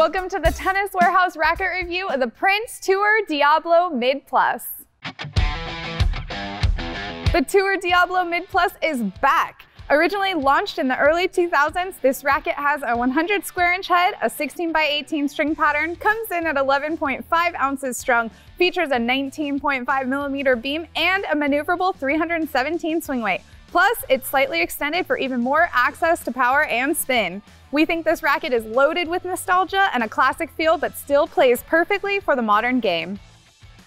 Welcome to the Tennis Warehouse racket review of the Prince Tour Diablo Mid Plus. The Tour Diablo Mid Plus is back. Originally launched in the early 2000s, this racket has a 100 square inch head, a 16 by 18 string pattern, comes in at 11.5 ounces strung, features a 19.5 millimeter beam, and a maneuverable 317 swing weight. Plus, it's slightly extended for even more access to power and spin. We think this racket is loaded with nostalgia and a classic feel, but still plays perfectly for the modern game.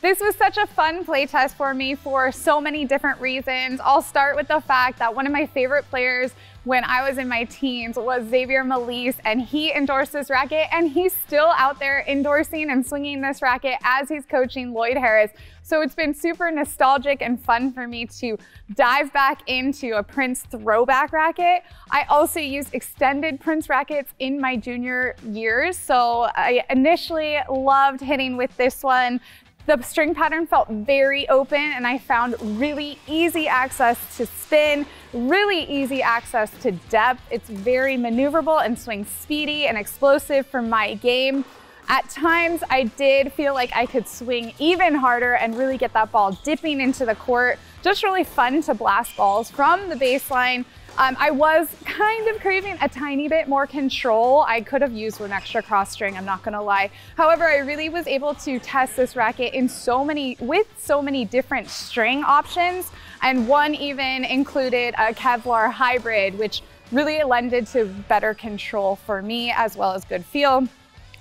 This was such a fun playtest for me for so many different reasons. I'll start with the fact that one of my favorite players when I was in my teens was Xavier Malisse, and he endorsed this racket, and he's still out there endorsing and swinging this racket as he's coaching Lloyd Harris. So it's been super nostalgic and fun for me to dive back into a Prince throwback racket. I also used extended Prince rackets in my junior years. So I initially loved hitting with this one. The string pattern felt very open and I found really easy access to spin, really easy access to depth. It's very maneuverable and swing speedy and explosive for my game. At times, I did feel like I could swing even harder and really get that ball dipping into the court. Just really fun to blast balls from the baseline um, I was kind of craving a tiny bit more control. I could have used an extra cross string, I'm not gonna lie. However, I really was able to test this racket in so many, with so many different string options. And one even included a Kevlar hybrid, which really lended to better control for me as well as good feel.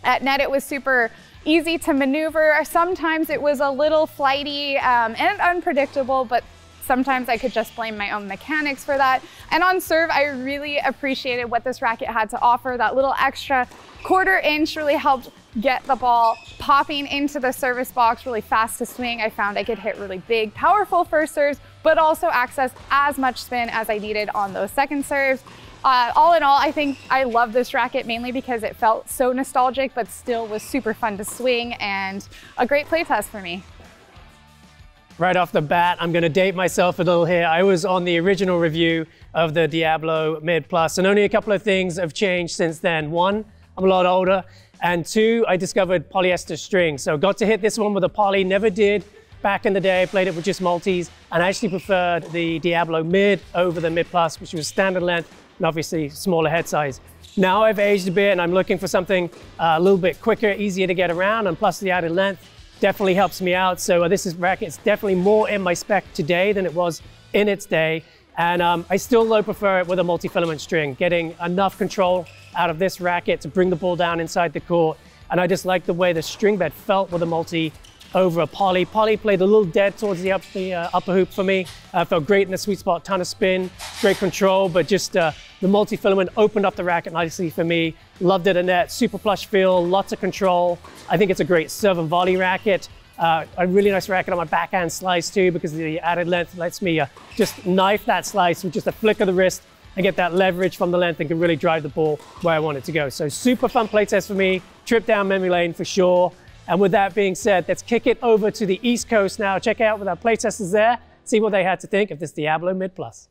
At net, it was super easy to maneuver. Sometimes it was a little flighty um, and unpredictable, but Sometimes I could just blame my own mechanics for that. And on serve, I really appreciated what this racket had to offer. That little extra quarter inch really helped get the ball popping into the service box really fast to swing. I found I could hit really big, powerful first serves, but also access as much spin as I needed on those second serves. Uh, all in all, I think I love this racket mainly because it felt so nostalgic, but still was super fun to swing and a great playtest for me. Right off the bat, I'm going to date myself a little here. I was on the original review of the Diablo Mid Plus, and only a couple of things have changed since then. One, I'm a lot older, and two, I discovered polyester string. So got to hit this one with a poly, never did back in the day. I played it with just multis, and I actually preferred the Diablo Mid over the Mid Plus, which was standard length and obviously smaller head size. Now I've aged a bit, and I'm looking for something uh, a little bit quicker, easier to get around, and plus the added length definitely helps me out. So uh, this is racket's definitely more in my spec today than it was in its day. And um, I still though prefer it with a multi-filament string, getting enough control out of this racket to bring the ball down inside the court. And I just like the way the string bed felt with a multi over a poly. Poly played a little dead towards the, up, the uh, upper hoop for me. Uh, felt great in the sweet spot, ton of spin, great control, but just uh, the multi-filament opened up the racket nicely for me. Loved it in net, super plush feel, lots of control. I think it's a great serve and volley racket. Uh, a really nice racket on my backhand slice too because the added length lets me uh, just knife that slice with just a flick of the wrist and get that leverage from the length and can really drive the ball where I want it to go. So super fun play test for me. Trip down memory lane for sure. And with that being said, let's kick it over to the East Coast now. Check out with our playtesters there, see what they had to think of this Diablo Mid Plus.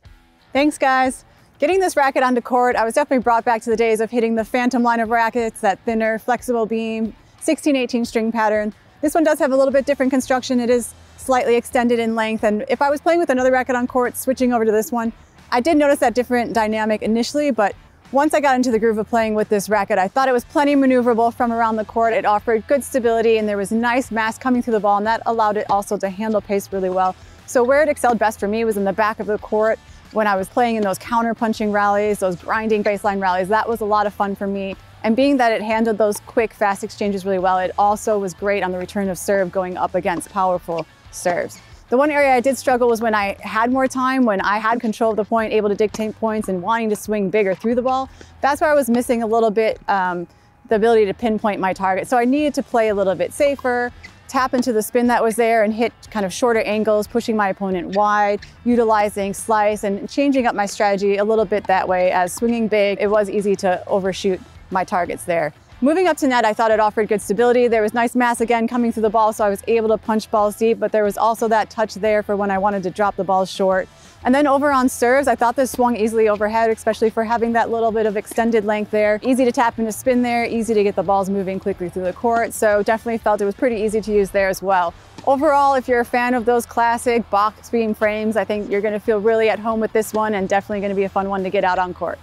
Thanks, guys. Getting this racket onto court, I was definitely brought back to the days of hitting the Phantom line of rackets, that thinner, flexible beam, 16-18 string pattern. This one does have a little bit different construction. It is slightly extended in length. And if I was playing with another racket on court, switching over to this one, I did notice that different dynamic initially, but once I got into the groove of playing with this racket, I thought it was plenty maneuverable from around the court. It offered good stability and there was nice mass coming through the ball and that allowed it also to handle pace really well. So where it excelled best for me was in the back of the court when I was playing in those counter punching rallies, those grinding baseline rallies. That was a lot of fun for me. And being that it handled those quick, fast exchanges really well, it also was great on the return of serve going up against powerful serves. The one area I did struggle was when I had more time, when I had control of the point, able to dictate points and wanting to swing bigger through the ball. That's where I was missing a little bit um, the ability to pinpoint my target. So I needed to play a little bit safer, tap into the spin that was there and hit kind of shorter angles, pushing my opponent wide, utilizing slice and changing up my strategy a little bit that way as swinging big, it was easy to overshoot my targets there. Moving up to net, I thought it offered good stability. There was nice mass again coming through the ball, so I was able to punch balls deep, but there was also that touch there for when I wanted to drop the ball short. And then over on serves, I thought this swung easily overhead, especially for having that little bit of extended length there. Easy to tap into spin there, easy to get the balls moving quickly through the court. So definitely felt it was pretty easy to use there as well. Overall, if you're a fan of those classic box beam frames, I think you're going to feel really at home with this one and definitely going to be a fun one to get out on court.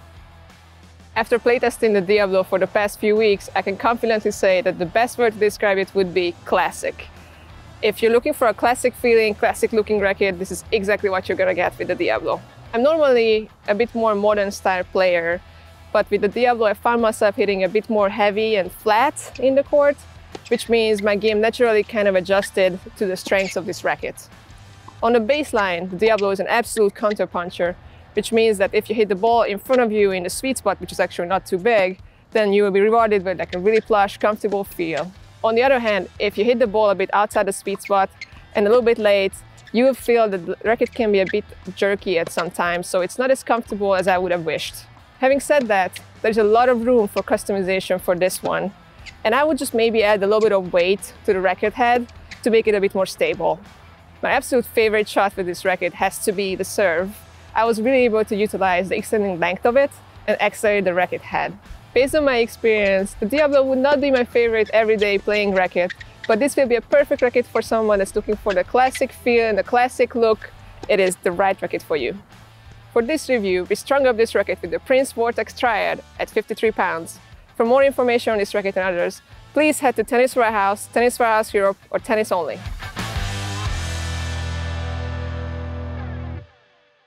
After playtesting the Diablo for the past few weeks, I can confidently say that the best word to describe it would be classic. If you're looking for a classic feeling, classic looking racket, this is exactly what you're gonna get with the Diablo. I'm normally a bit more modern style player, but with the Diablo I found myself hitting a bit more heavy and flat in the court, which means my game naturally kind of adjusted to the strengths of this racket. On the baseline, the Diablo is an absolute counterpuncher, which means that if you hit the ball in front of you in the sweet spot, which is actually not too big, then you will be rewarded with like a really plush, comfortable feel. On the other hand, if you hit the ball a bit outside the sweet spot and a little bit late, you will feel that the racket can be a bit jerky at some times, so it's not as comfortable as I would have wished. Having said that, there's a lot of room for customization for this one, and I would just maybe add a little bit of weight to the racket head to make it a bit more stable. My absolute favorite shot with this racket has to be the serve. I was really able to utilize the extending length of it and accelerate the racket head. Based on my experience, the Diablo would not be my favorite everyday playing racket, but this will be a perfect racket for someone that's looking for the classic feel and the classic look. It is the right racket for you. For this review, we strung up this racket with the Prince Vortex Triad at 53 pounds. For more information on this racket and others, please head to Tennis Warehouse, Tennis Warehouse Europe, or Tennis Only.